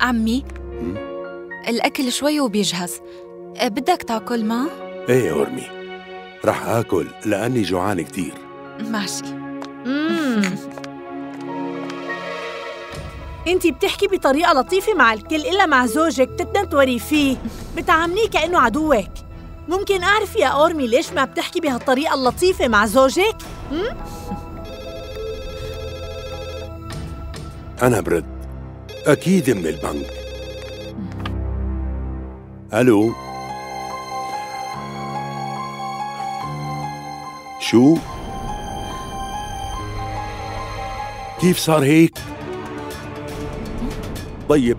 عمي. الأكل شوي وبيجهز. أه، بدك تاكل ما؟ إيه يا أرمي رح آكل لأني جوعان كتير. ماشي. مم. انتي بتحكي بطريقة لطيفة مع الكل إلا مع زوجك بتتنطوري فيه. بتعامليه كأنه عدوك. ممكن أعرف يا أورمي ليش ما بتحكي بهالطريقة اللطيفة مع زوجك؟ أنا برد. أكيد من البنك ألو شو؟ كيف صار هيك؟ طيب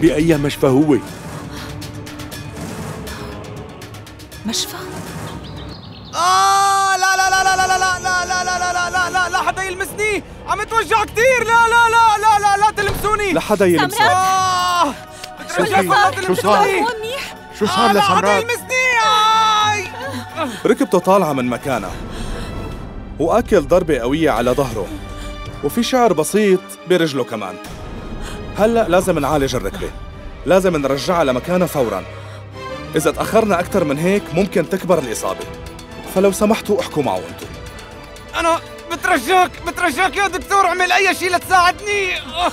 بأي مشفى هو؟ مشفى؟ لا لا لا لا لا لا حدا يلمسني. عم اتوجع كثير لا لا لا لا لا لا تلمسوني. لا حدا يلمسني. آه. شو صار؟ شو صار؟ شو صار لسمرات لا حدا يلمسني. ركبته طالعة من مكانها. وأكل ضربة قوية على ظهره. وفي شعر بسيط برجله كمان. هلأ لازم نعالج الركبة. لازم نرجعها لمكانها فوراً. إذا تأخرنا أكثر من هيك ممكن تكبر الإصابة. فلو سمحتوا أحكوا معه أنتم. أنا بترجاك بترجاك يا دكتور اعمل أي شيء لتساعدني آه،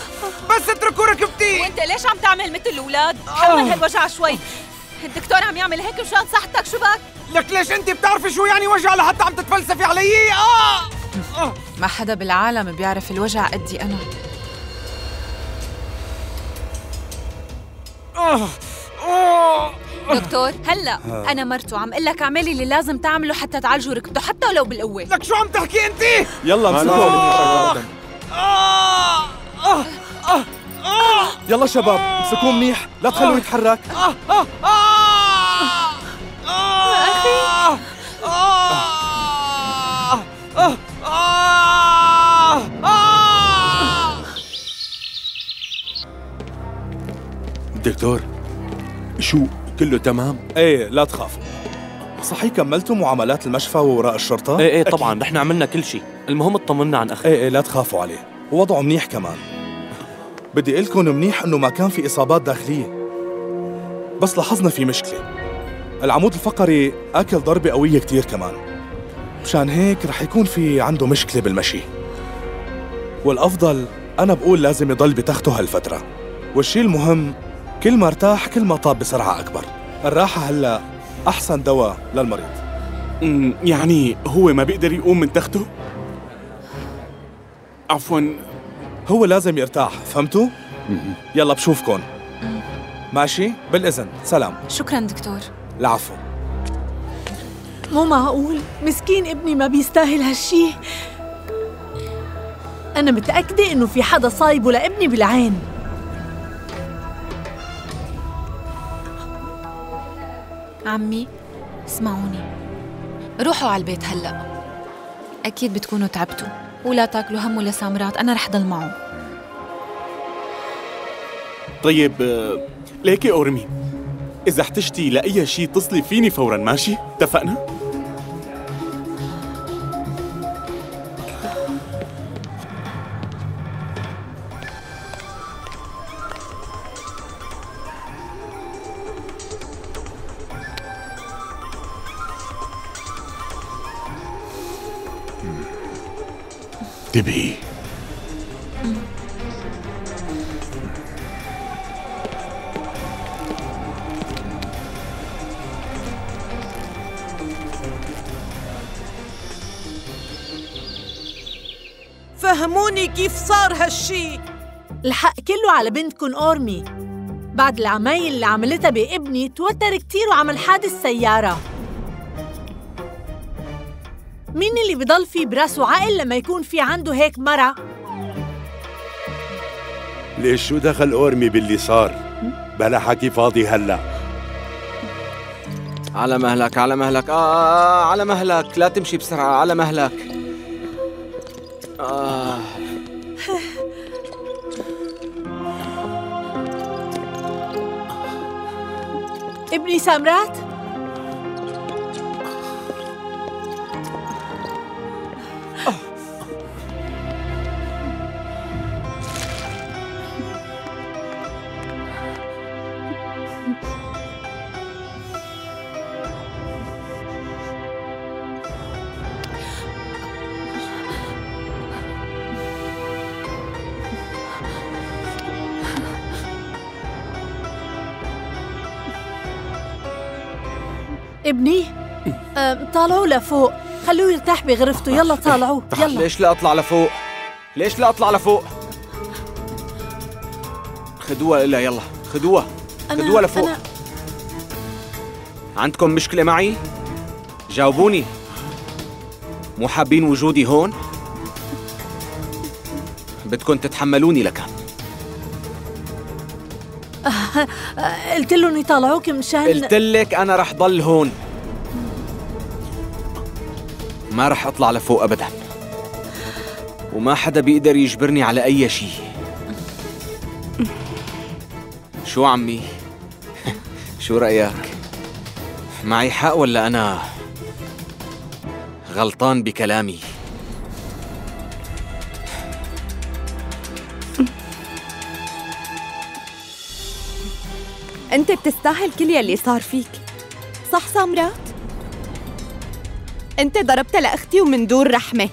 بس اتركوا ركبتي وأنت ليش عم تعمل مثل الأولاد؟ حمل هالوجع شوي الدكتور عم يعمل هيك مشان صحتك شو بك؟ لك ليش أنت بتعرفي شو يعني وجع لحتى عم تتفلسفي علي آه آه. ما حدا بالعالم بيعرف الوجع قدي أنا آه. دكتور هلأ أنا مرته عم أقول لك اعملي اللي لازم تعمله حتى تعالجوا ركبته حتى ولو بالقوة. لك شو عم تحكي أنت؟ يلا امسكوه آه، آه، آه، يلا شباب امسكوه منيح لا تخلوه يتحرك. دكتور. شو كله تمام؟ إيه لا تخافوا صحيح كملتوا معاملات المشفى ووراء الشرطة؟ إيه إيه طبعا نحن عملنا كل شيء. المهم اطمنا عن أخي. إيه إيه لا تخافوا عليه. ووضعه منيح كمان. بدي لكم منيح إنه ما كان في إصابات داخلية. بس لاحظنا في مشكلة. العمود الفقري آكل ضربة قوية كتير كمان. مشان هيك رح يكون في عنده مشكلة بالمشي. والأفضل أنا بقول لازم يضل بتخته هالفترة. والشي المهم كل ما ارتاح كل ما طاب بسرعة أكبر. الراحة هلا أحسن دواء للمريض. يعني هو ما بيقدر يقوم من تخته؟ عفوا. هو لازم يرتاح فهمتوا؟ يلا بشوفكن. ماشي؟ بالإذن. سلام. شكرا دكتور. العفو. مو معقول. مسكين ابني ما بيستاهل هالشي. أنا متأكدة إنه في حدا صايبه لابني بالعين. عمي اسمعوني. روحوا على البيت هلا. أكيد بتكونوا تعبتوا. ولا تاكلوا هم ولا سامرات. أنا رح ضل معه طيب آه، ليك يا أورمي إذا احتجتي لأي شيء اتصلي فيني فورا ماشي؟ اتفقنا؟ انتبهي فهموني كيف صار هالشي. الحق كله على بنتكن أورمي. بعد العمايل اللي عملتها بابني توتر كتير وعمل حادث سيارة. اللي بضل فيه براسه عقل لما يكون في عنده هيك مرة؟ ليش شو دخل أورمي باللي صار؟ بلا حكي فاضي هلا على مهلك على مهلك آه على مهلك لا تمشي بسرعة على مهلك آه ابني سامرات؟ ابني أم، طالعوا لفوق. خلوه يرتاح بغرفته. يلا طالعوا يلا. ليش لا أطلع لفوق؟ ليش لا أطلع لفوق؟ خدوها إلا يلا خدوها خدوها لفوق. أنا عندكم مشكلة معي؟ جاوبوني. مو حابين وجودي هون؟ بدكم تتحملوني لكان قلت لهم يطالعوك مشان قلت لك أنا رح ضل هون. ما رح أطلع لفوق ابدا. وما حدا بيقدر يجبرني على أي شيء. شو عمي؟ شو رأيك؟ معي حق ولا أنا غلطان بكلامي؟ أنت بتستاهل كل يلي صار فيك. صح سامرات؟ أنت ضربت لأختي ومن دون رحمة.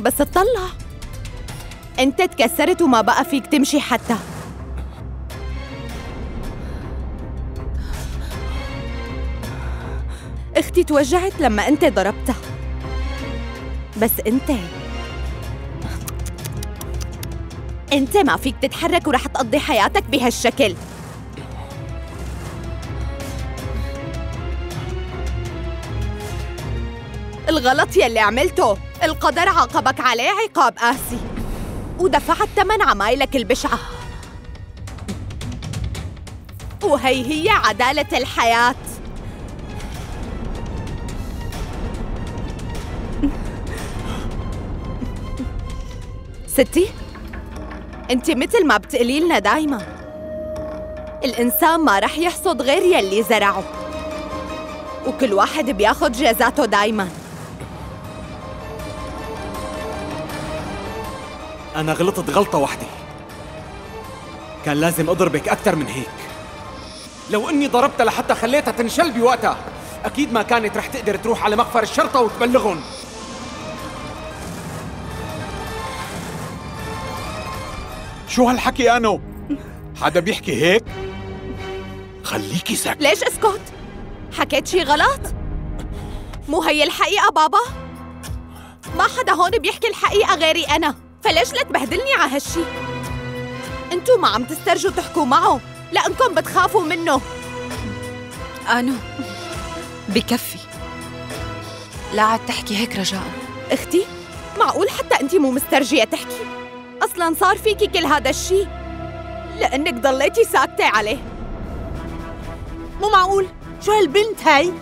بس اطلع. أنت تكسرت وما بقى فيك تمشي حتى. أختي توجعت لما أنت ضربتها. بس أنت. أنت ما فيك تتحرك ورح تقضي حياتك بهالشكل. الغلط يلي عملته. القدر عاقبك عليه عقاب قاسي ودفعت ثمن عمايلك البشعة. وهي هي عدالة الحياة. ستي انت مثل ما بتقولي لنا دايما. الإنسان ما رح يحصد غير يلي زرعه. وكل واحد بياخد جزاته دايما. أنا غلطت غلطة واحدة كان لازم أضربك أكثر من هيك. لو إني ضربتها لحتى خليتها تنشل بوقتها أكيد ما كانت رح تقدر تروح على مخفر الشرطة وتبلغهم. شو هالحكي انو حدا بيحكي هيك؟ خليكي ساكت ليش اسكت؟ حكيت شي غلط؟ مو هي الحقيقة بابا؟ ما حدا هون بيحكي الحقيقة غيري أنا. فليش لا تبهدلني على هالشي؟ انتو ما عم تسترجوا تحكوا معه لأنكم بتخافوا منه. أنو بكفي. لا عاد تحكي هيك رجاء. أختي معقول حتى انت مو مسترجية تحكي؟ أصلا صار فيكي كل هذا الشي. لأنك ضليتي ساكتة عليه. مو معقول؟ شو هالبنت هاي؟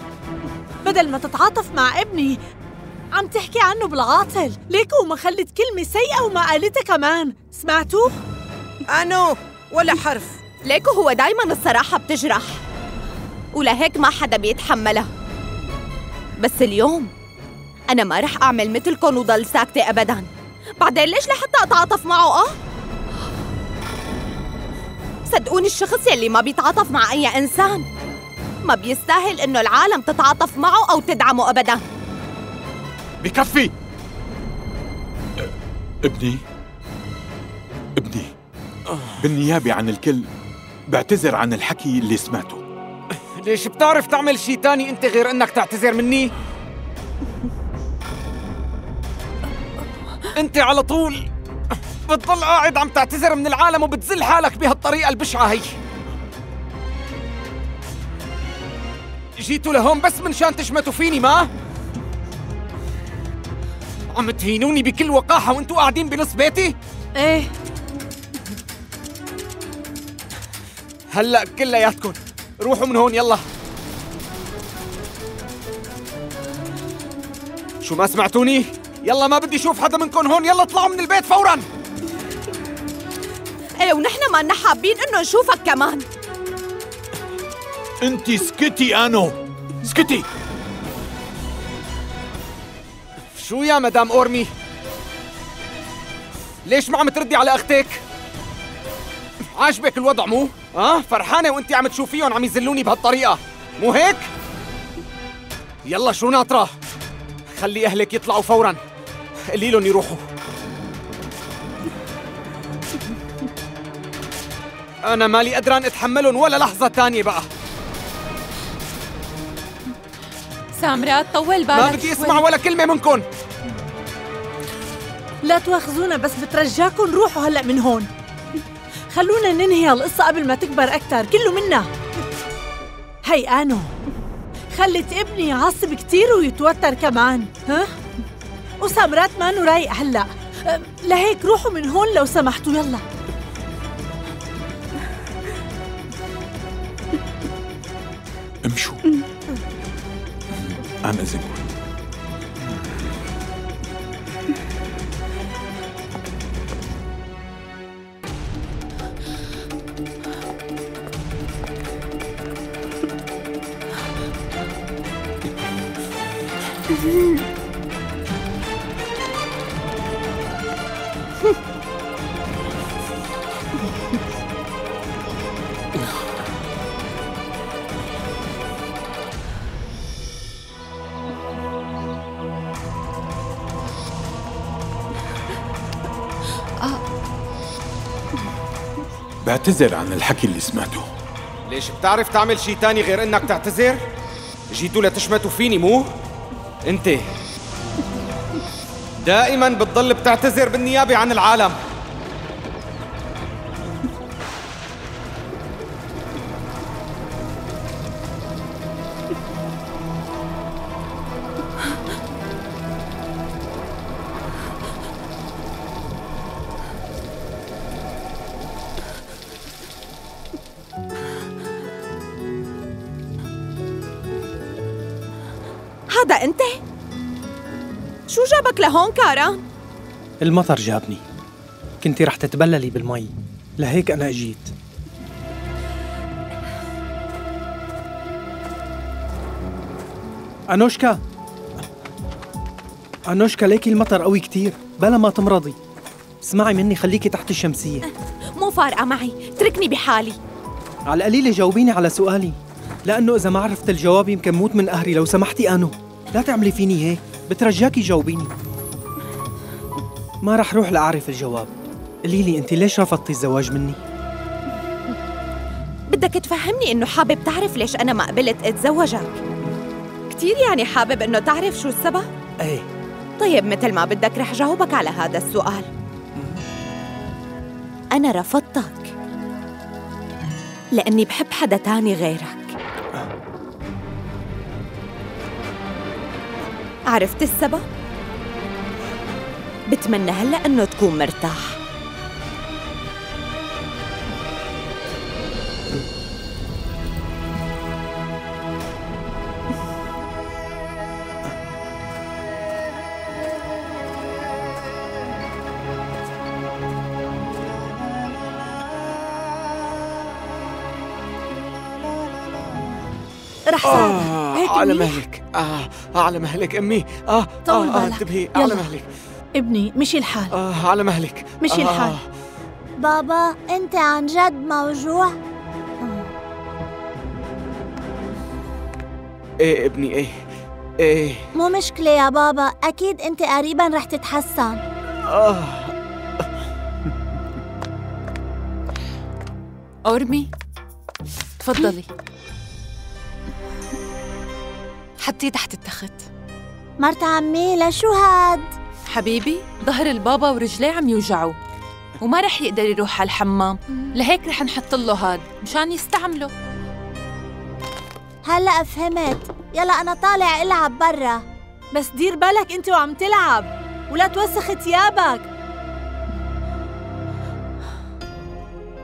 بدل ما تتعاطف مع ابني عم تحكي عنه بالعاطل. ليك وما خلت كلمة سيئة وما قالتها كمان. سمعتوا؟ أنو؟ ولا حرف. ليكو هو دايما الصراحة بتجرح. ولهيك ما حدا بيتحملها. بس اليوم أنا ما رح أعمل مثلكن وضل ساكتة أبدا. بعدين ليش لحتى أتعاطف معه؟ أه؟ صدقوني الشخص يلي ما بيتعاطف مع أي إنسان ما بيستاهل إنه العالم تتعاطف معه أو تدعمه أبدا. بكفي. ابني. ابني. بالنيابة عن الكل بعتذر عن الحكي اللي سمعته. ليش بتعرف تعمل شي تاني انت غير انك تعتذر مني؟ انت على طول بتضل قاعد عم تعتذر من العالم وبتزل حالك بهالطريقة البشعة هي. جيتوا لهون بس من شان تشمتوا فيني ما؟ عم تهينوني بكل وقاحة وأنتوا قاعدين بنص بيتي؟ إيه. هلأ كلياتكم. روحوا من هون يلا. شو ما سمعتوني؟ يلا ما بدي أشوف حدا منكم هون. يلا اطلعوا من البيت فورا. إيه ونحن ما حابين إنه نشوفك كمان. انت اسكتي آنو. اسكتي شو يا مدام أورمي؟ ليش ما عم تردي على أختك؟ عاجبك الوضع مو؟ آه فرحانة وانت عم تشوفيهم عم يذلوني بهالطريقة مو هيك؟ يلا شو ناطرة؟ خلي أهلك يطلعوا فورا قولي لهم يروحوا أنا مالي قدران أتحملهم ولا لحظة تانية بقى سامرات طول بالك ما بدي. أسمع ولا كلمة منكم لا تواخذونا بس بترجاكم روحوا هلأ من هون. خلونا ننهي هالقصة قبل ما تكبر أكثر كله منا. هي أنو؟ خلت ابني يعصب كتير ويتوتر كمان. ها؟ وسامرات مانو رايق هلأ. لهيك روحوا من هون لو سمحتوا يلا. امشوا. عن اذنكم بعتذر عن الحكي اللي سمعته ليش بتعرف تعمل شي تاني غير إنك تعتذر؟ جيتوا لتشمتوا فيني مو؟ انت دائما بتضل بتعتذر بالنيابة عن العالم لهون كاران المطر جابني. كنتي رح تتبللي بالمي. لهيك أنا أجيت. أنوشكا! أنوشكا ليكي المطر قوي كتير. بلا ما تمرضي. اسمعي مني خليكي تحت الشمسية. مو فارقة معي. تركني بحالي. على القليلة جاوبيني على سؤالي. لأنه إذا ما عرفت الجواب يمكن موت من قهري لو سمحتي أنو. لا تعملي فيني هيك. بترجاكي جاوبيني. ما رح روح لأعرف الجواب. قولي لي أنت ليش رفضتي الزواج مني؟ بدك تفهمني إنه حابب تعرف ليش أنا ما قبلت اتزوجك كتير يعني حابب إنه تعرف شو السبب؟ إيه. طيب مثل ما بدك رح جاوبك على هذا السؤال. أنا رفضتك. لأني بحب حدا تاني غيرك. عرفت السبب؟ بتمنى هلأ إنه تكون مرتاح رح هيك على؟ مهلك آه على مهلك أمي آه طول آه آه بالك. انتبهي على. مهلك ابني مشي الحال. آه على مهلك. مشي آه. الحال. بابا أنت عن جد موجوع؟ إيه ابني إيه إيه. مو مشكلة يا بابا أكيد أنت قريبا رح تتحسن. آه. أورمي تفضلي. حطيه تحت التخت. مرت عمي لشو هاد؟ حبيبي ظهر البابا ورجليه عم يوجعوه وما رح يقدر يروح على الحمام. لهيك رح نحط له هاد مشان يستعمله. هلأ فهمت. يلا أنا طالع ألعب برا. بس دير بالك أنت وعم تلعب ولا توسخ ثيابك.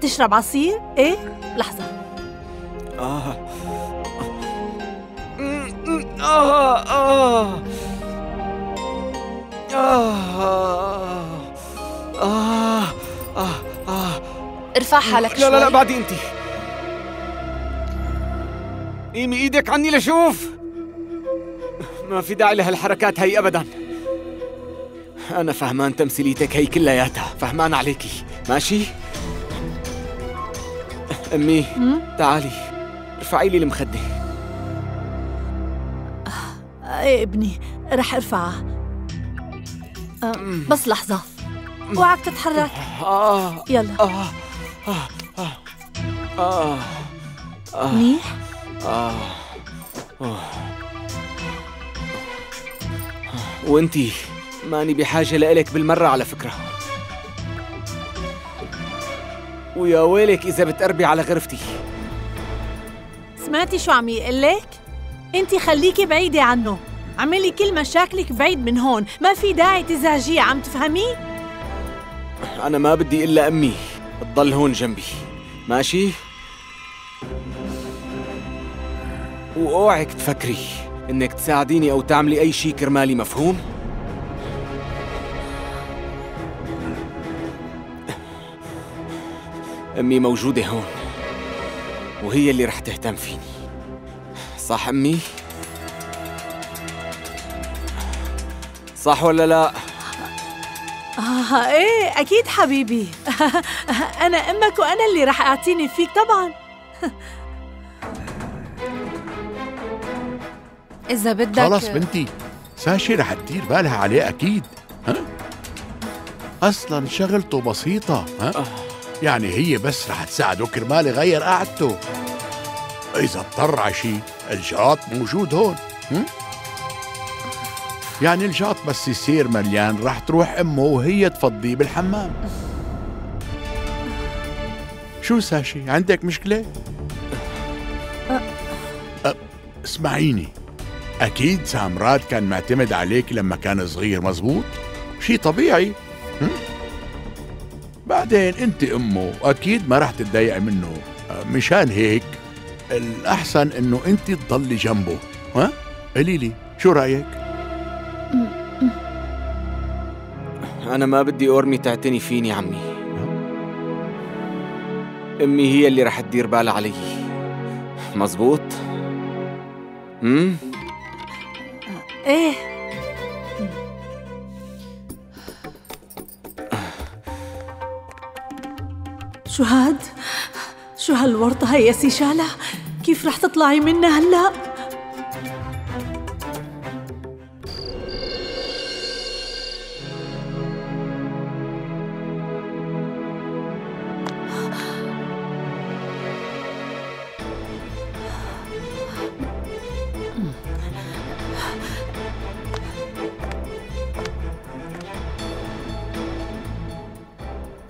تشرب عصير؟ إيه؟ لحظة. آه. آه. آه. آه. آه آه آه ارفع حالك لا لا لا شوي. بعدي انت. قيمي إيدك عني لشوف. ما في داعي لهالحركات هي ابدا. أنا فهمان تمثيليتك هي كلياتها. فهمان عليكي. ماشي؟ أمي تعالي. ارفعي لي المخدة. إيه ابني رح أرفعها. بس لحظة. اوعك تتحرك. آه. يلا. آه. آه. منيح؟ وانتي ماني بحاجة لإلك بالمرة على فكرة. ويا ويلك إذا بتقربي على غرفتي. سمعتي شو عم يقلك؟ انت خليكي بعيدة عنه. اعملي كل مشاكلك بعيد من هون ما في داعي تزعجيه عم تفهمي؟ أنا ما بدي إلا أمي تضل هون جنبي ماشي؟ وأوعك تفكري إنك تساعديني أو تعملي أي شي كرمالي مفهوم؟ أمي موجودة هون وهي اللي رح تهتم فيني صح أمي؟ صح ولا لا؟ آه إيه أكيد حبيبي أنا أمك وأنا اللي رح أعتني فيك طبعاً إذا بدك خلص بنتي ساشي رح تدير بالها عليه أكيد ها؟ أصلا شغلته بسيطة ها؟ يعني هي بس رح تساعده كرمال يغير قعدته إذا اضطر على شي الجاط موجود هون هم؟ يعني الجاط بس يصير مليان رح تروح أمه وهي تفضيه بالحمام. شو ساشي عندك مشكلة؟ أه اسمعيني أكيد سامرات كان معتمد عليك لما كان صغير مزبوط؟ شي طبيعي؟ بعدين أنت أمه أكيد ما راح تتضايق منه. أه، مشان هيك الأحسن إنه أنت تضلي جنبه. ها؟ قولي لي شو رأيك؟ أنا ما بدي أورمي تعتني فيني عمي أمي هي اللي رح تدير بالها علي مزبوط؟ امم إيه شو هاد؟ شو هالورطة هي يا سي شالة؟ كيف رح تطلعي منها هلأ؟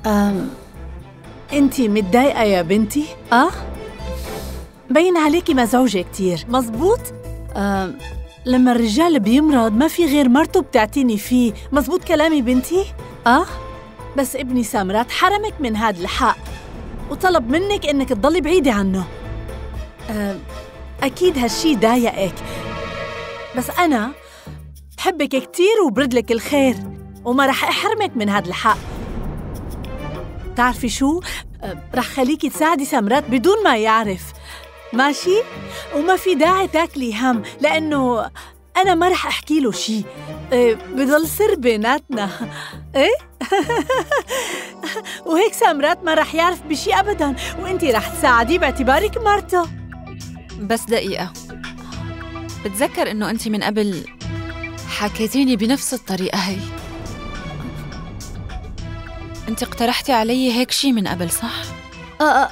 أم انتي متضايقة يا بنتي؟ آه؟ بين عليكي مزعوجة كتير مزبوط؟ أم لما الرجال بيمرض ما في غير مرته بتعتني فيه مزبوط كلامي بنتي؟ آه؟ بس ابني سامرات حرمك من هاد الحق وطلب منك إنك تضلي بعيدة عنه أم أكيد هالشي ضايقك بس أنا بحبك كتير وبردلك الخير وما رح أحرمك من هاد الحق تعرفي شو؟ أه، رح خليكي تساعدي سمرات بدون ما يعرف ماشي؟ وما في داعي تاكلي هم لأنه أنا ما رح أحكي له شي أه، بضل سر بيناتنا إيه؟ وهيك سامرات ما رح يعرف بشي أبداً وإنتي رح تساعديه باعتبارك مرته بس دقيقة بتذكر إنه أنت من قبل حكيتيني بنفس الطريقة هي أنت اقترحتي علي هيك شي من قبل صح؟ آه، آه،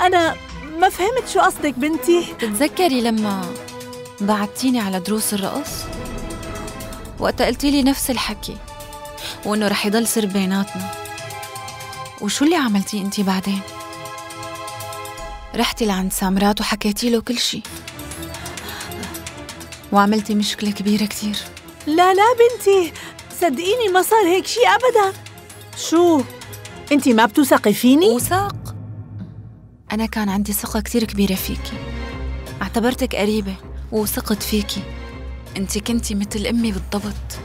أنا ما فهمت شو قصدك بنتي بتتذكري لما بعتيني على دروس الرقص؟ وقتها قلتي لي نفس الحكي وإنه رح يضل سر بيناتنا وشو اللي عملتيه أنت بعدين؟ رحتي لعند سامرات وحكيتي له كل شي وعملتي مشكلة كبيرة كتير لا لا بنتي صدقيني ما صار هيك شي أبداً شو؟ انتي ما بتوثقي فيني؟ وثق أنا كان عندي ثقة كتير كبيرة فيكي اعتبرتك قريبة ووثقت فيكي انت كنتي مثل أمي بالضبط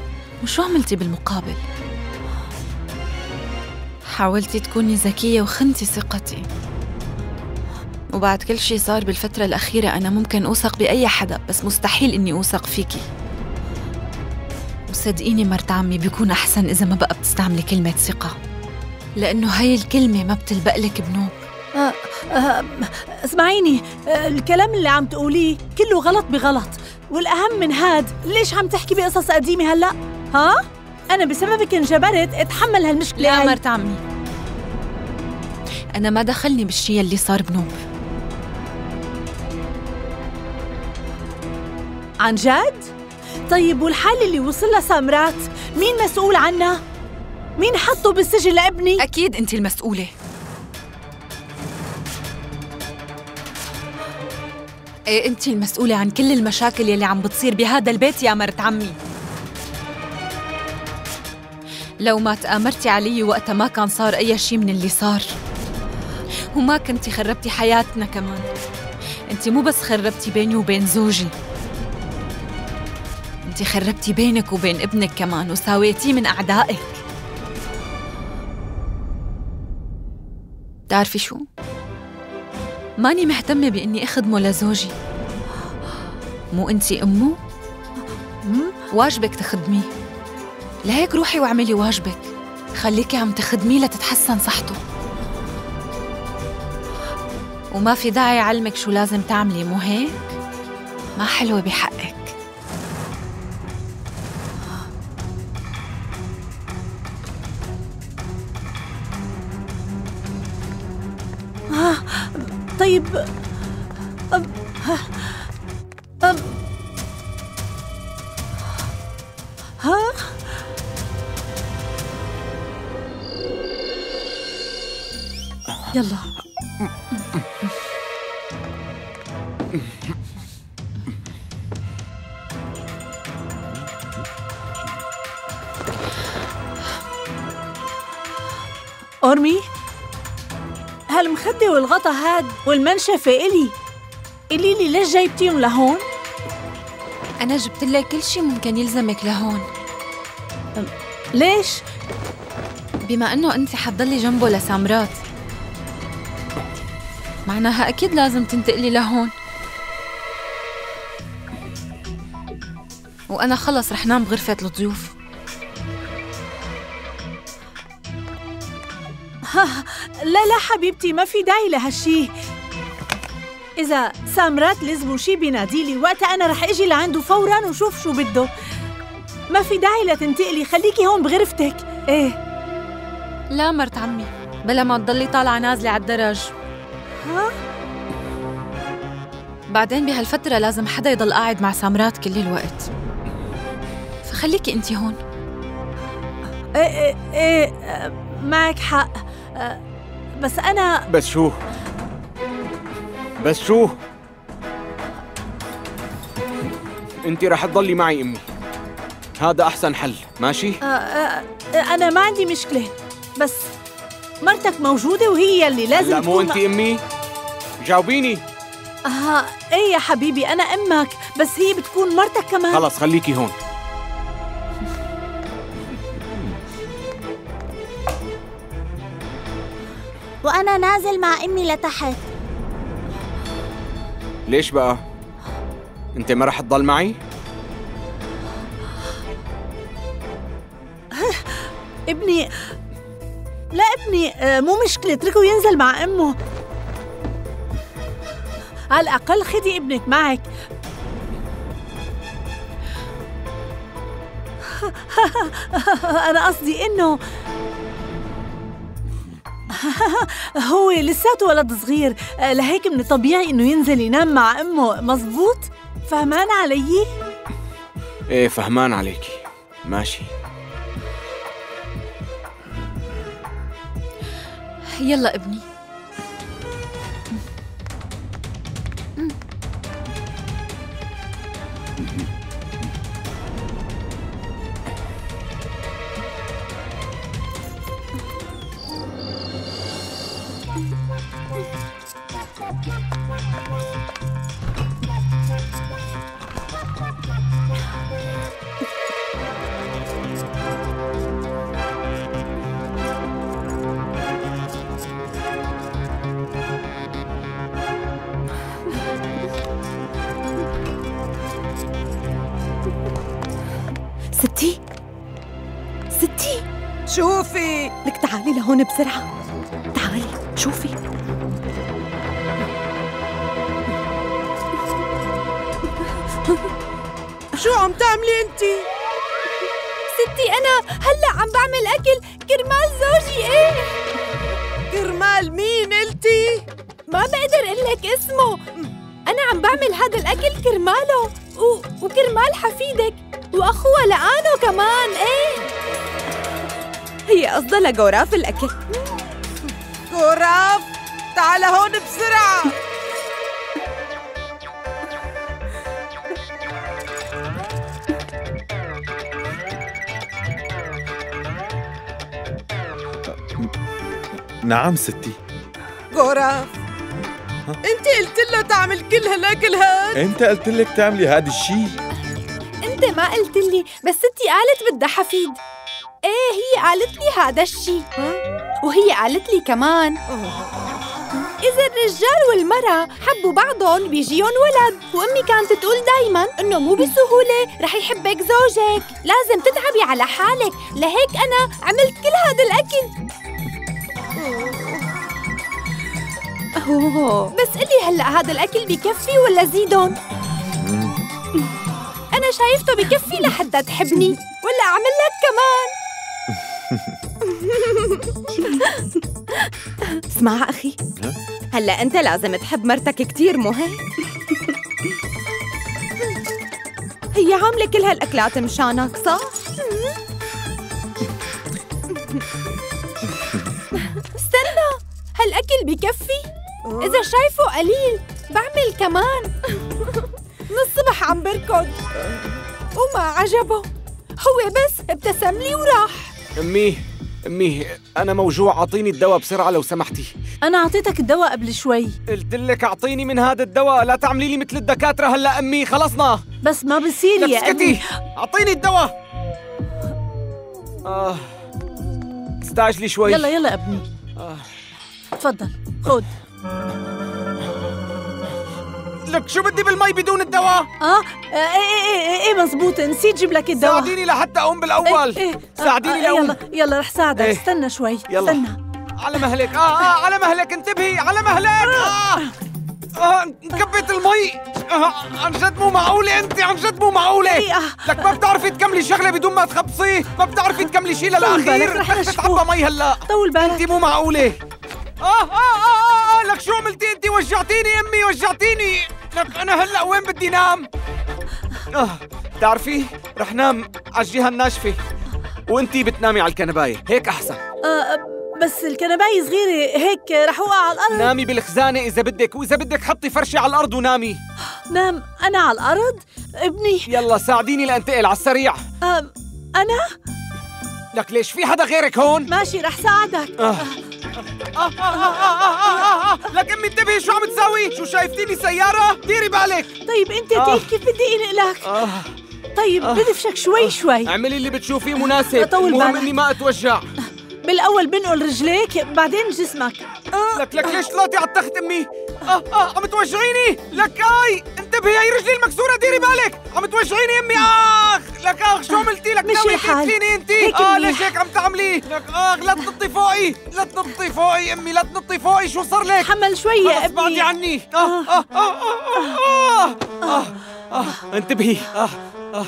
وشو عملتي بالمقابل؟ حاولتي تكوني ذكية وخنتي ثقتي وبعد كل شي صار بالفترة الأخيرة أنا ممكن أوثق بأي حدا بس مستحيل إني أوثق فيكي وصدقيني مرت عمي بيكون أحسن إذا ما بقى بتستعملي كلمة ثقة لأنه هاي الكلمة ما بتلبقلك بنوب آه آه اسمعيني آه الكلام اللي عم تقوليه كله غلط بغلط والأهم من هاد ليش عم تحكي بقصص قديمة هلأ؟ ها؟ أنا بسببك انجبرت أتحمل هالمشكلة لا. مرت عمي أنا ما دخلني بالشي اللي صار بنوب عن جد؟ طيب والحالة اللي وصلها سامرات؟ مين مسؤول عنها؟ مين حطه بالسجن لابني؟ أكيد أنت المسؤولة. إيه أنت المسؤولة عن كل المشاكل يلي عم بتصير بهذا البيت يا مرت عمي. لو ما تآمرتي علي وقتها ما كان صار أي شي من اللي صار. وما كنتي خربتي حياتنا كمان. انت مو بس خربتي بيني وبين زوجي. أنت خربتي بينك وبين ابنك كمان وساويتيه من أعدائك بتعرفي شو؟ ماني مهتمة بإني أخدمه لزوجي مو أنتي أمه؟ واجبك تخدميه لهيك روحي واعملي واجبك خليكي عم تخدميه لتتحسن صحته وما في داعي علمك شو لازم تعملي مو هيك؟ ما حلوة بحقك طيب أم أم ها يلا أرمي هالمخدة والغطا هاد والمنشفة إلي؟ قولي لي ليش جايبتيهم لهون؟ أنا جبت لك كل شي ممكن يلزمك لهون. ليش؟ بما إنه أنت حتضلي جنبه لسامرات. معناها أكيد لازم تنتقلي لهون. وأنا خلص رح نام بغرفة الضيوف. لا لا حبيبتي ما في داعي لهالشي. إذا سامرات لزمه شي بيناديلي وقتها أنا رح أجي لعنده فوراً وشوف شو بده. ما في داعي لتنتقلي خليكي هون بغرفتك. إيه. لا مرت عمي بلا ما تضلي طالعة نازلة على الدرج ها؟ بعدين بهالفترة لازم حدا يضل قاعد مع سامرات كل الوقت. فخليكي انت هون. إيه إيه إيه معك حق. بس أنا بس شو؟ بس شو؟ انت رح تضلي معي أمي. هذا أحسن حل ماشي؟ آه، آه، آه، أنا ما عندي مشكلة. بس مرتك موجودة وهي يلي لازم لا مو تكون انت أمي؟ جاوبيني. آه إيه يا حبيبي أنا أمك بس هي بتكون مرتك كمان. خلص خليكي هون. وأنا نازل مع أمي لتحت. ليش بقى؟ أنت ما رح تضل معي؟ ابني لا ابني آه، مو مشكلة اتركه ينزل مع أمه. على الأقل خدي ابنك معك. أنا قصدي إنه هو لساته ولد صغير آه، لهيك من الطبيعي إنه ينزل ينام مع أمه مزبوط؟ فهمان علي؟ إيه فهمان عليكي ماشي يلا ابني تعالي لهون بسرعة. تعالي شوفي. شو عم تعملي انت؟ ستي أنا هلأ عم بعمل أكل كرمال زوجي إيه؟ كرمال مين قلتي ما بقدر أقول لك اسمه. أنا عم بعمل هذا الأكل كرماله و... وكرمال حفيدك. واخوها لآنو كمان إيه؟ هي قصدها لجوراف الأكل. غراف تعال هون بسرعة. نعم ستي. غراف أنت قلت له تعمل كل هالأكل هاد؟ أنت قلت لك تعملي هذا الشيء أنت ما قلت لي بس ستي قالت بدها حفيد. إيه هي قالت لي هذا الشيء وهي قالت لي كمان إذا الرجال والمرأة حبوا بعضهم بيجيهم ولد. وأمي كانت تقول دايما إنه مو بسهولة رح يحبك زوجك. لازم تتعبي على حالك. لهيك أنا عملت كل هذا الأكل. أوه. بس قلي هلأ هذا الأكل بكفي ولا زيدهم؟ أنا شايفته بكفي لحتى تحبني. ولا أعمل لك كمان. اسمع أخي. هلا أنت لازم تحب مرتك كتير مو هيك؟ هي عاملة كل هالأكلات مشانك صح؟ استنى هالأكل بكفي؟ إذا شايفه قليل بعمل كمان. من الصبح عم بركض. وما عجبه. هو بس ابتسم لي وراح. أمي. أمي أنا موجوع. أعطيني الدواء بسرعة لو سمحتي. أنا أعطيتك الدواء قبل شوي. قلت لك أعطيني من هذا الدواء. لا تعملي لي مثل الدكاترة هلا أمي. خلصنا. بس ما بصير يا اسكتي أمي. أعطيني الدواء. آه. استعجلي شوي. يلا يلا أبني. آه. تفضل. خذ. لك شو بدي بالمي بدون الدواء؟ آه إيه إيه إيه, إيه مزبوط نسيت جيب لك الدواء. ساعديني لحتى أقوم بالأول. إيه إيه ساعديني آه لأقوم. يلا يلا رح ساعدك. إيه. استنى شوي يلا. استنى. على مهلك. آه آه على مهلك انتبهي على مهلك. آه. آه انكبت المي. آه عن جد مو معقولة أنت عن جد مو معقولة. لك ما بتعرفي تكملي شغلة بدون ما تخبصي ما بتعرفي تكملي شيء للأخير رح. تتعبى مي هلأ. طول بالك. أنت مو معقولة. آه, آه, آه, آه لك شو عملتي انت وجعتيني أمي وجعتيني. لك أنا هلأ وين بدي نام؟ آه بتعرفي رح نام على الجهة الناشفة. وأنتي بتنامي على الكنباية هيك أحسن. آه بس الكنباية صغيرة هيك رح اوقع على الأرض. نامي بالخزانة إذا بدك وإذا بدك حطي فرشة على الأرض ونامي. نام أنا على الأرض؟ ابني. يلا ساعديني لأنتقل على السريع. آه أنا؟ لك ليش في حدا غيرك هون؟ ماشي رح ساعدك. آه. آه آه آه آه آه آه آه. لك أمي انتبهي شو عم تساوي؟ شو شايفتيني سيارة؟ ديري بالك طيب أنت آه. آه. كيف بدي انقلك آه. طيب آه. بدفشك شوي شوي اعملي اللي بتشوفيه مناسب طول المهم. إني ما أتوجع بالأول بنقل رجليك بعدين جسمك آه. لك لك ليش طلعتي على التخت أمي؟ آه آه عم توجعيني لك آي انتبهي هي رجلي المكسورة ديري بالك عم توجعيني أمي آخ لك آخ شو عملتي لك الحال. تقتليني آه منيح. ليش هيك عم تعملي؟ لك آخ لا تنطي فوقي لا تنطي فوقي أمي لا تنطي فوقي شو صار لك؟ تحمل شوي يا خلص بعدي ابني عني آه آه آه آه آه آه آه انتبهي آه آه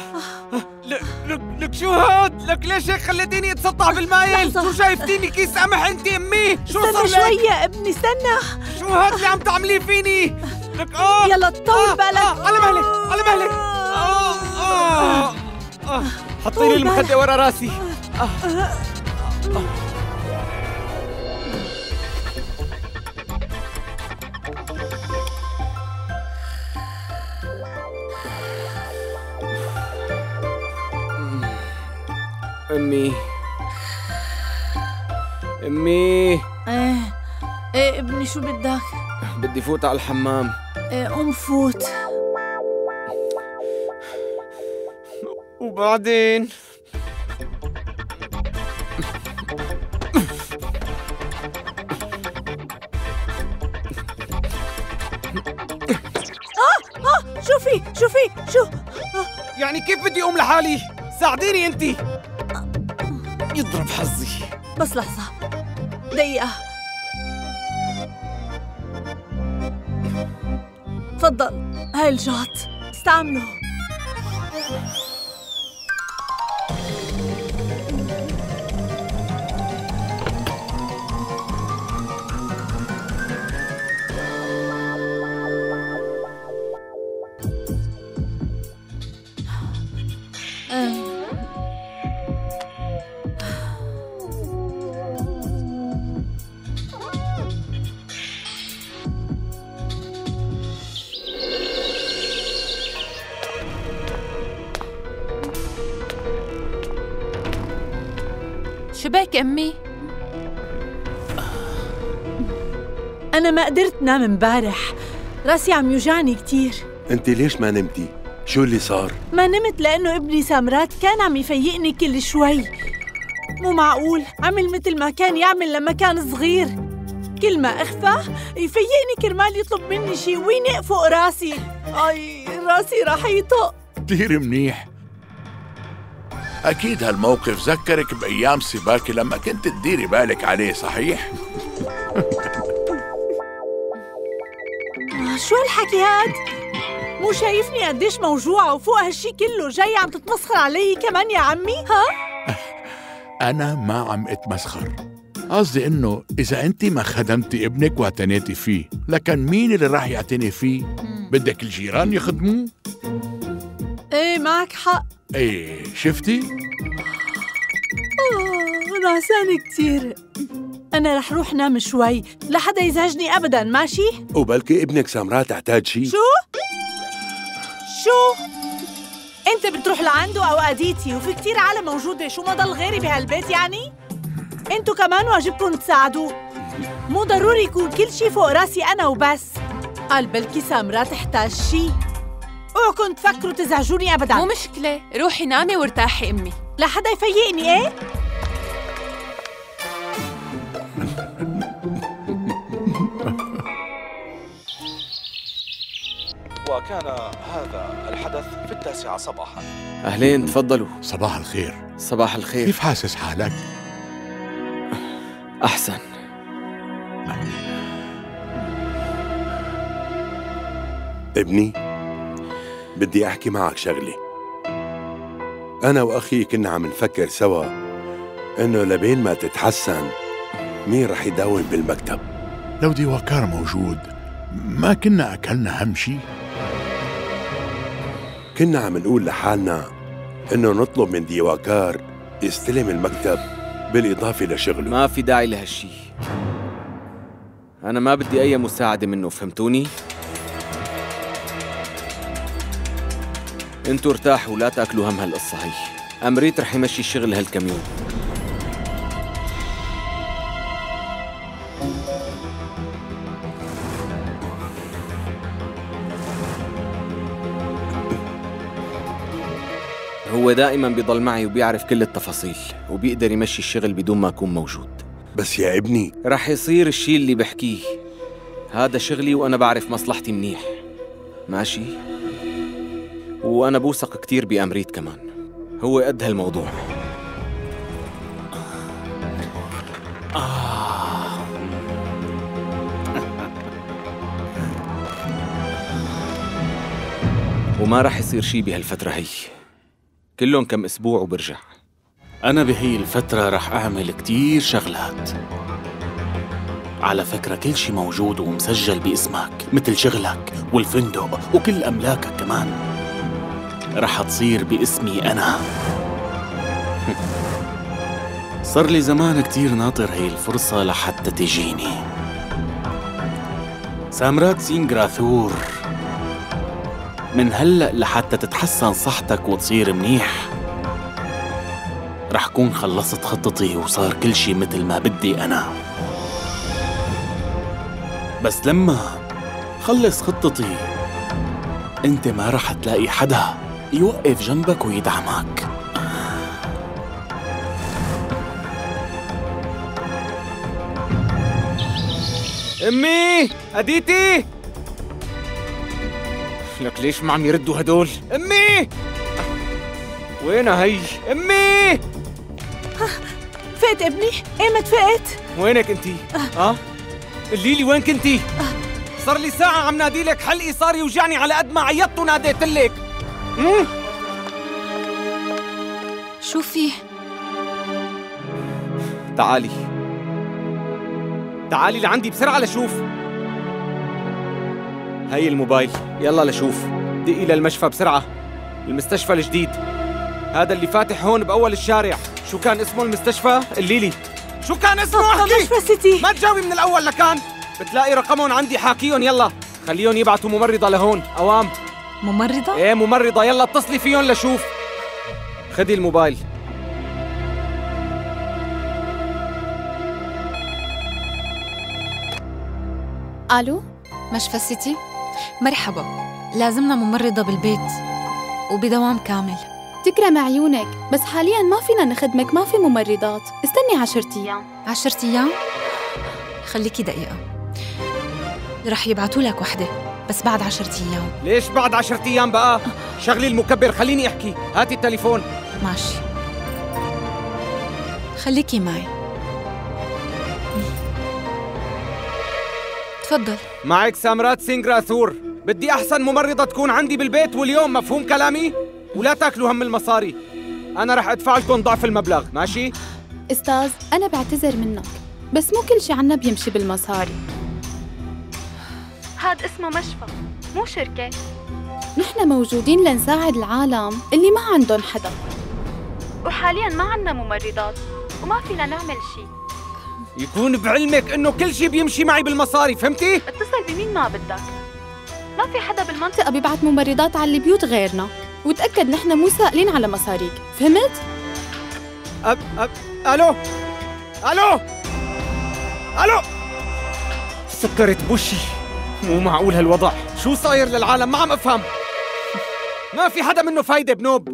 آه. لك لك لك شو هاد؟ لك ليش هيك خليتيني أتسطح بالمايل؟ شو شايفتيني كيس قمح انت أمي؟ شو صار استنى شوي لك؟ يا ابني استنى شو هاد اللي عم تعمليه فيني؟ لك آه يلا طول آه، بالك آه على مهلك على مهلك آه آه آه حطي لي طول بالك. المخدة ورا راسي آه. أمي أمي إيه إيه ابني شو بدك؟ بدي فوت على الحمام إيه قوم فوت وبعدين؟ آه شوفي شوفي شو يعني كيف بدي أقوم لحالي؟ ساعديني أنت. يضرب حظي. بس لحظة. دقيقة. تفضل. هاي الجات استعمله أمي؟ أنا ما قدرت نام امبارح. راسي عم يوجعني كتير. أنت ليش ما نمتي؟ شو اللي صار؟ ما نمت لأنه ابني سامرات كان عم يفيقني كل شوي. مو معقول. عمل مثل ما كان يعمل لما كان صغير. كل ما أخفى يفيقني كرمال يطلب مني شي وينق فوق راسي. أي راسي راح يطق. كتير منيح. أكيد هالموقف ذكرك بأيام سباكي لما كنت تديري بالك عليه صحيح؟ شو هالحكي هاد؟ مو شايفني قديش موجوعة وفوق هالشي كله جاي عم تتمسخر علي كمان يا عمي ها؟ أنا ما عم أتمسخر قصدي إنه إذا أنت ما خدمتي ابنك واعتنيتي فيه لكن مين اللي راح يعتني فيه؟ بدك الجيران يخدموه؟ إيه معك حق إيه شفتي؟ آه نعسانة كتير أنا رح روح نام شوي لحدا يزعجني أبدا ماشي؟ وبلكي ابنك سامرات تحتاج شي شو؟ شو؟ أنت بتروح لعنده أو أديتي وفي كتير عالم موجودة شو ما ضل غيري بهالبيت يعني؟ أنتوا كمان واجبكم تساعدوه مو ضروري يكون كل شي فوق راسي أنا وبس قال بلكي سامرا تحتاج شي اوعكم تفكروا تزعجوني أبدا. مو مشكلة. روحي نامي وارتاحي أمي. لحدا يفيقني إيه؟ وكان هذا الحدث في التاسعة صباحا. أهلين تفضلوا. صباح الخير. صباح الخير. كيف حاسس حالك؟ أحسن. ابني؟ بدي أحكي معك شغلة. أنا وأخي كنا عم نفكر سوا إنه لبين ما تتحسن مين رح يداوم بالمكتب؟ لو ديواكار موجود ما كنا أكلنا هم شي؟ كنا عم نقول لحالنا إنه نطلب من ديواكار يستلم المكتب بالإضافة لشغله. ما في داعي لهالشي. أنا ما بدي أي مساعدة منه فهمتوني؟ أنتوا ارتاحوا لا تأكلوا هم هالقصة هي أمريت رح يمشي الشغل هالكم يوم هو دائما بيضل معي وبيعرف كل التفاصيل وبيقدر يمشي الشغل بدون ما أكون موجود. بس يا ابني. رح يصير الشي اللي بحكيه. هذا شغلي وأنا بعرف مصلحتي منيح. ماشي؟ وأنا بوثق كتير بأمريت كمان. هو قد هالموضوع. وما رح يصير شي بهالفترة هي. كلهم كم أسبوع وبرجع. أنا بهي الفترة رح أعمل كتير شغلات. على فكرة كل شي موجود ومسجل باسمك مثل شغلك والفندق وكل أملاكك كمان. رح تصير باسمي أنا. صار لي زمان كتير ناطر هي الفرصة لحتى تجيني. سامرات سينغراثور من هلأ لحتى تتحسن صحتك وتصير منيح رح كون خلصت خطتي وصار كل شي مثل ما بدي أنا. بس لما خلص خطتي أنت ما رح تلاقي حدا. يوقف جنبك ويدعمك. أمي أديتي؟ لك ليش ما عم يردوا هدول؟ أمي! وينها هي؟ أمي! فقت ابني. ايمت فقت وينك انتي ها؟ قولي لي وين كنتي صار لي ساعة عم نادي لك حلقي صار يوجعني على قد ما عيطت وناديت لك؟ شو في؟ تعالي. تعالي لعندي بسرعة لشوف هي الموبايل. يلا لشوف دقي للمشفى بسرعة. المستشفى الجديد. هذا اللي فاتح هون بأول الشارع. شو كان اسمه المستشفى؟ قولي لي. شو كان اسمه؟ أحكي. مستشفى سيتي. ما تجاوبي من الأول لكان. بتلاقي رقمهم عندي حاكيهم. يلا. خليهم يبعتوا ممرضة لهون. أوام. ممرضة؟ إيه ممرضة. يلا اتصلي فيهم لشوف. خدي الموبايل. ألو مشفى سيتي مرحبا. لازمنا ممرضة بالبيت وبدوام كامل. تكرم عيونك بس حاليا ما فينا نخدمك ما في ممرضات. استني عشرة أيام. عشرة أيام؟ خليكي دقيقة. رح يبعتوا لك وحدة. بس بعد عشرة أيام. ليش بعد عشرة أيام بقى؟ شغلي المكبر خليني أحكي. هاتي التليفون. ماشي. خليكي معي. تفضل. معك سامرات سينغ راثور بدي أحسن ممرضة تكون عندي بالبيت واليوم مفهوم كلامي؟ ولا تاكلوا هم المصاري. أنا رح أدفع لكم ضعف المبلغ. ماشي؟ أستاذ أنا بعتذر منك. بس مو كل شي عنا بيمشي بالمصاري. هاد اسمه مشفى مو شركة. نحن موجودين لنساعد العالم اللي ما عندهم حدا. وحاليا ما عنا ممرضات وما فينا نعمل شي. يكون بعلمك إنه كل شيء بيمشي معي بالمصاري فهمتي؟ اتصل بمين ما بدك. ما في حدا بالمنطقة بيبعت ممرضات على البيوت غيرنا. وتأكد نحن مو سائلين على مصاريك. فهمت؟ أب أب ألو؟ ألو؟ ألو؟ سكرت بوشي. مو معقول هالوضع. شو صاير للعالم؟ ما عم أفهم. ما في حدا منه فايدة بنوب.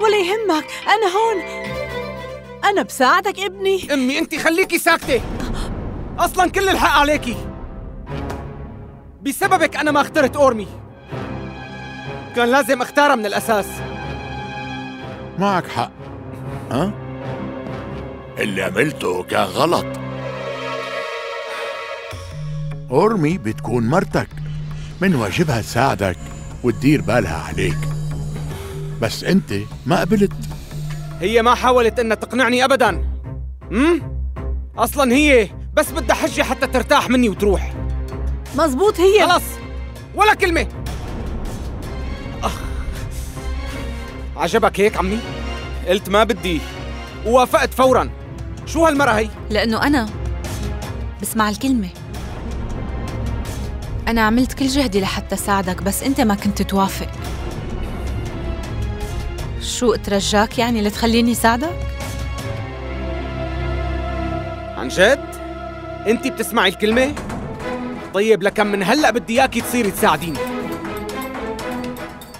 ولا يهمك أنا هون. أنا بساعدك ابني. أمي أنت خليكي ساكتة. أصلا كل الحق عليكي. بسببك أنا ما اخترت أورمي. كان لازم أختارها من الأساس. معك حق. ها؟ اللي عملته كان غلط. أورمي بتكون مرتك. من واجبها تساعدك وتدير بالها عليك. بس أنت ما قبلت. هي ما حاولت إنها تقنعني ابدا. امم أصلا هي بس بدها حجة حتى ترتاح مني وتروح. مزبوط هي. خلص. ولا كلمة. أخ. عجبك هيك عمي؟ قلت ما بدي. ووافقت فورا. شو هالمرة هي؟ لأنه أنا بسمع الكلمة. أنا عملت كل جهدي لحتى ساعدك بس أنت ما كنت توافق. شو أترجاك يعني لتخليني ساعدك؟ عن جد؟ أنت بتسمعي الكلمة؟ طيب لكم من هلأ بدي إياكي تصيري تساعديني.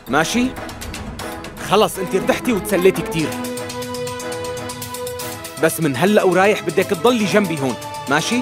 ماشي؟ خلص أنت ارتحتي وتسليتي كتير. بس من هلأ ورايح بدك تضلي جنبي هون ماشي؟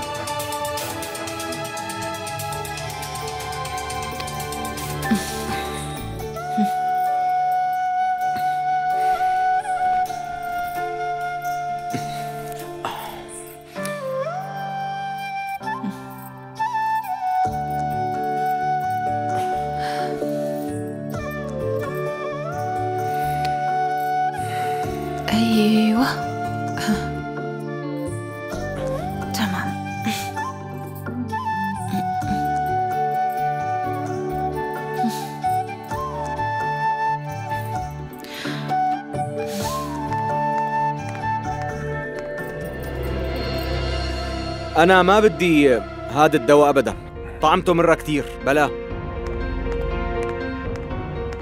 أنا ما بدي هذا الدواء ابدا. طعمته مرة كتير. بلا.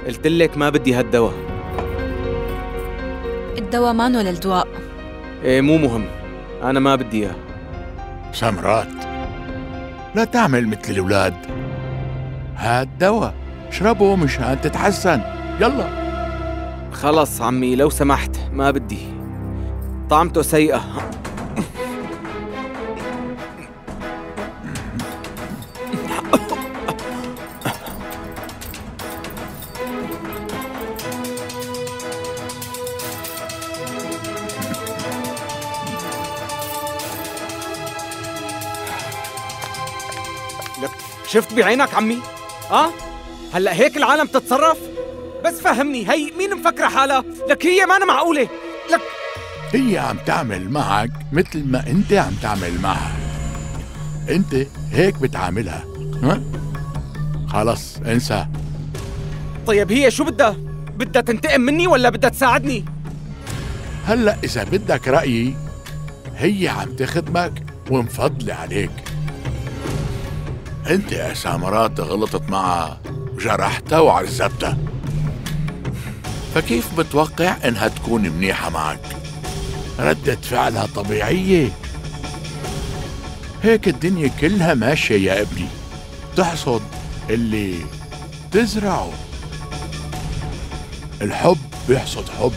قلت لك ما بدي هالدواء. الدواء مانو للدواء. إيه مو مهم. أنا ما بدي إياه. سمرات. لا تعمل مثل الأولاد. هاد دواء اشربه مشان تتحسن. يلا. خلص عمي لو سمحت ما بدي. طعمته سيئة. لك شفت بعينك عمي؟ آه؟ هلأ هيك العالم تتصرف؟ بس فهمني هي مين مفكرة حالها؟ لك هي ما أنا معقولة لك هي عم تعمل معك مثل ما أنت عم تعمل معها أنت هيك بتعاملها ها خلص انسى طيب هي شو بدها؟ بدها تنتقم مني ولا بدها تساعدني؟ هلأ إذا بدك رأيي هي عم تخدمك ومفضلة عليك انت يا سامرات غلطت معها وجرحتها وعذبتها. فكيف بتوقع إنها تكون منيحة معك؟ ردة فعلها طبيعية. هيك الدنيا كلها ماشية يا ابني. بتحصد اللي تزرعه. الحب بيحصد حب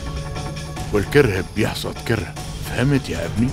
والكره بيحصد كره. فهمت يا ابني؟